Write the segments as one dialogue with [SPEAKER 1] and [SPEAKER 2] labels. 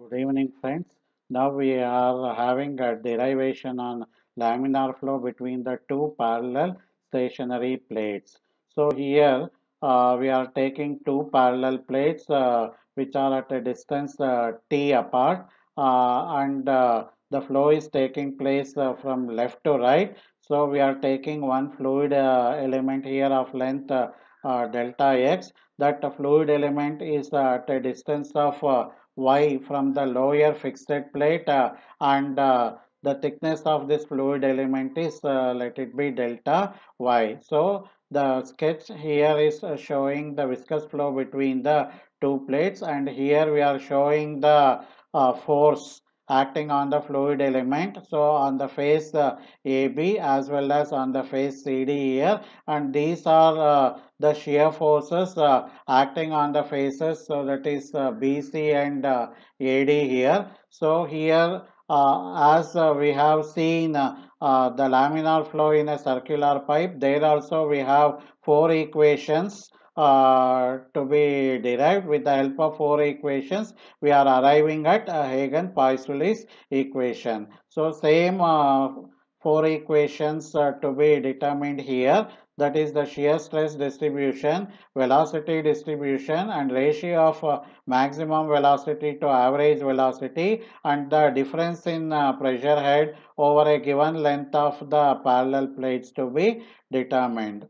[SPEAKER 1] Good evening, friends. Now we are having a derivation on laminar flow between the two parallel stationary plates. So here uh, we are taking two parallel plates uh, which are at a distance uh, t apart uh, and uh, the flow is taking place uh, from left to right. So we are taking one fluid element here of length delta x. That fluid element is at a distance of y from the lower fixed plate uh, and uh, the thickness of this fluid element is uh, let it be delta y. So the sketch here is showing the viscous flow between the two plates and here we are showing the force acting on the fluid element. So on the face uh, AB as well as on the face CD here and these are uh, the shear forces uh, acting on the faces so that is uh, BC and uh, AD here. So here uh, as we have seen the laminar flow in a circular pipe there also we have four equations uh, to be derived with the help of four equations we are arriving at a Hagen-Poiseuille equation. So same uh, four equations uh, to be determined here that is the shear stress distribution, velocity distribution and ratio of uh, maximum velocity to average velocity and the difference in uh, pressure head over a given length of the parallel plates to be determined.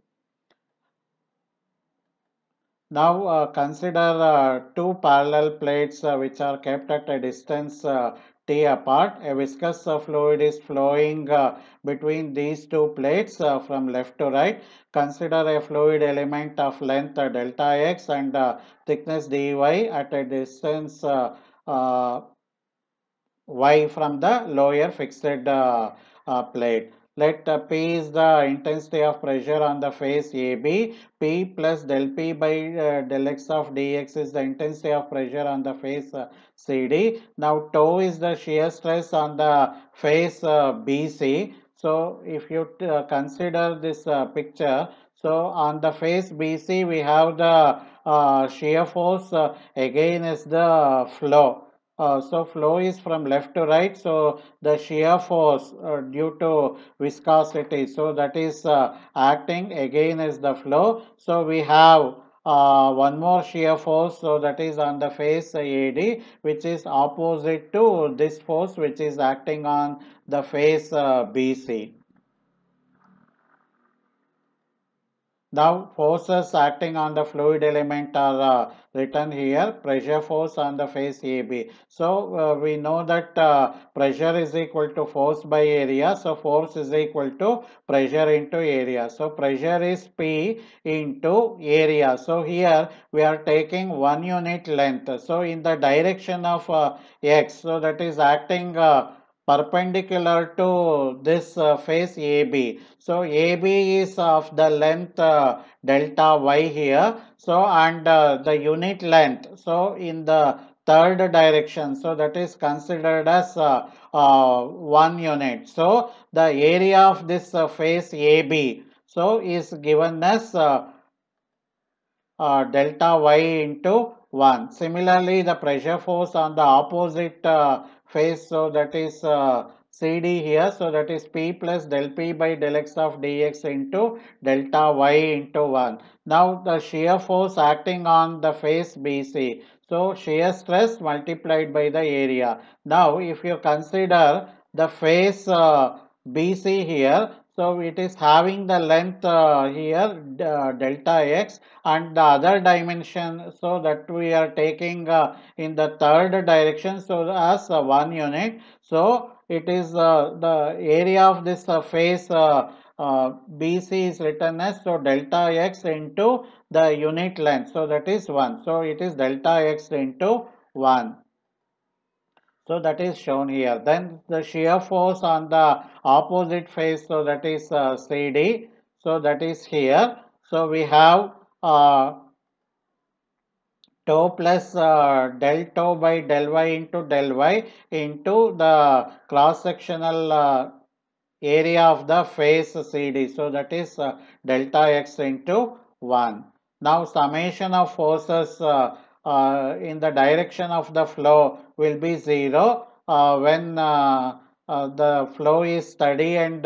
[SPEAKER 1] Now uh, consider uh, two parallel plates uh, which are kept at a distance uh, t apart. A viscous uh, fluid is flowing uh, between these two plates from left to right. Consider a fluid element of length delta x and thickness dy at a distance y from the lower fixed plate. Let uh, P is the intensity of pressure on the face AB. P plus del P by uh, del X of dx is the intensity of pressure on the face uh, CD. Now tau is the shear stress on the face uh, BC. So if you uh, consider this uh, picture, so on the face BC we have the shear force again is the flow. Uh, so flow is from left to right. So the shear force uh, due to viscosity. So that is uh, acting again is the flow. So we have uh, one more shear force. So that is on the face AD which is opposite to this force which is acting on the face uh, BC. Now forces acting on the fluid element are uh, written here pressure force on the face AB. So uh, we know that uh, pressure is equal to force by area. So force is equal to pressure into area. So pressure is P into area. So here we are taking one unit length. So in the direction of uh, X. So that is acting uh, perpendicular to this uh, face AB. So AB is of the length uh, delta y here. So and uh, the unit length. So in the third direction. So that is considered as uh, uh, one unit. So the area of this uh, face AB. So is given as delta y into 1. Similarly, the pressure force on the opposite face. So that is uh, CD here. So that is P plus del P by del X of dx into delta Y into 1. Now the shear force acting on the face BC. So shear stress multiplied by the area. Now if you consider the face uh, BC here, so it is having the length uh, here uh, delta x and the other dimension so that we are taking uh, in the third direction so as uh, one unit. So it is uh, the area of this uh, face BC is written as so delta x into the unit length. So that is 1. So it is delta x into 1. So that is shown here. Then the shear force on the opposite face, so that is uh, CD. So that is here. So we have uh, tau plus uh, del tau by del y into del y into the cross sectional uh, area of the face CD. So that is uh, delta x into 1. Now summation of forces uh, uh, in the direction of the flow will be 0 uh, when uh, uh, the flow is steady and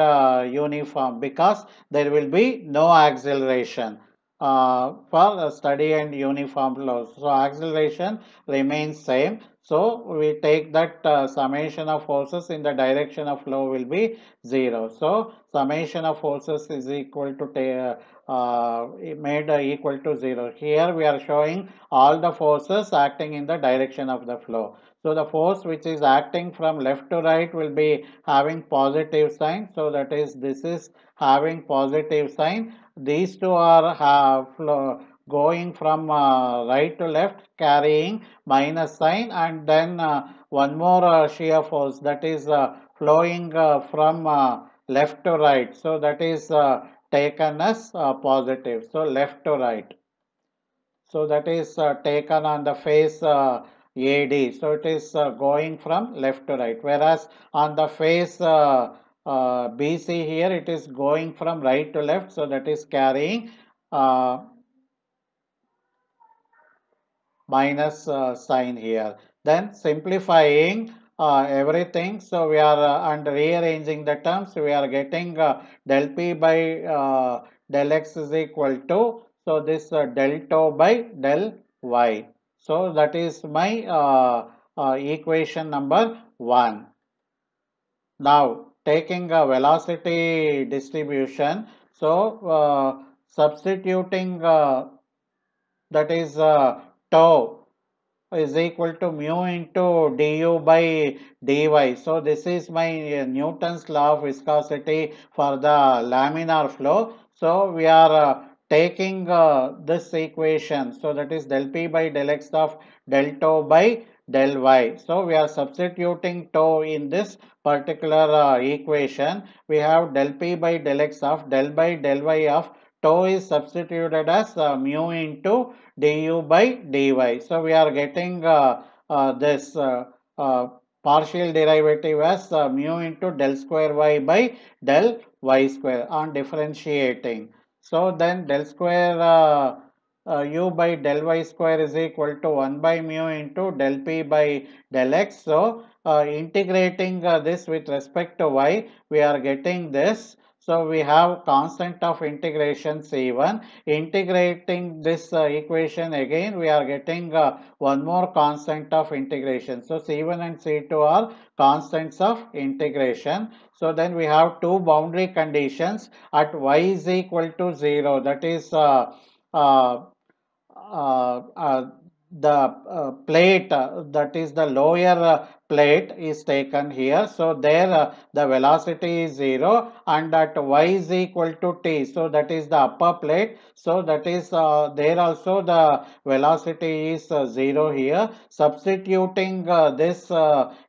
[SPEAKER 1] uniform because there will be no acceleration for steady and uniform flow. So acceleration remains same. So we take that uh, summation of forces in the direction of flow will be 0. So summation of forces is equal to uh, made equal to 0. Here we are showing all the forces acting in the direction of the flow. So the force which is acting from left to right will be having positive sign. So that is this is having positive sign. These two are have flow going from uh, right to left carrying minus sign and then uh, one more uh, shear force that is uh, flowing uh, from uh, left to right. So that is taken as positive. So left to right. So that is taken on the face AD so it is going from left to right. Whereas on the face BC here it is going from right to left. So that is carrying uh, minus uh, sign here. Then simplifying uh, everything. So we are uh, and rearranging the terms. We are getting uh, del p by uh, del x is equal to so this uh, del tau by del y. So that is my equation number one. Now taking a velocity distribution. So substituting that is tau is equal to mu into du by dy. So this is my uh, Newton's law of viscosity for the laminar flow. So we are uh, taking uh, this equation. So that is del p by del x of del tau by del y. So we are substituting tau in this particular uh, equation. We have del p by del x of del by del y of tau is substituted as uh, mu into du by dy. So we are getting uh, uh, this uh, uh, partial derivative as uh, mu into del square y by del y square on differentiating. So then del square u by del y square is equal to 1 by mu into del p by del x. So integrating this with respect to y, we are getting this so we have constant of integration C1. Integrating this uh, equation again, we are getting uh, one more constant of integration. So C1 and C2 are constants of integration. So then we have two boundary conditions at y is equal to 0. That is uh, uh, uh, uh the uh, plate uh, that is the lower uh, plate is taken here. So there the velocity is 0 and at y is equal to t. So that is the upper plate. So that is there also the velocity is uh, 0 here. Substituting this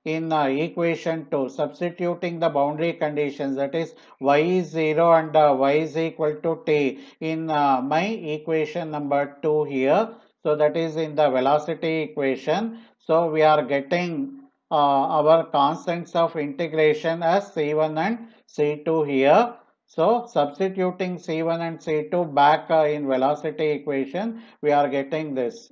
[SPEAKER 1] in equation 2 substituting the boundary conditions that is y is 0 and y is equal to t in my equation number 2 here so that is in the velocity equation. So we are getting uh, our constants of integration as C1 and C2 here. So substituting C1 and C2 back uh, in velocity equation, we are getting this.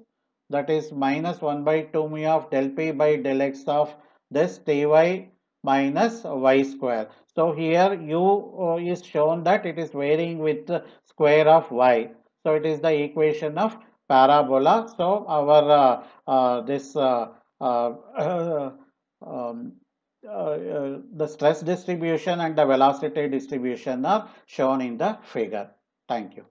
[SPEAKER 1] That is minus 1 by 2 mu of del p by del x of this ty minus y square. So here u uh, is shown that it is varying with the square of y. So it is the equation of parabola. So our uh, uh, this uh, um, the stress distribution and the velocity distribution are shown in the figure. Thank you.